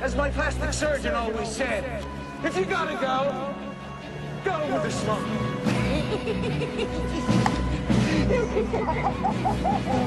as my plastic surgeon always said. If you gotta go, go with a smile.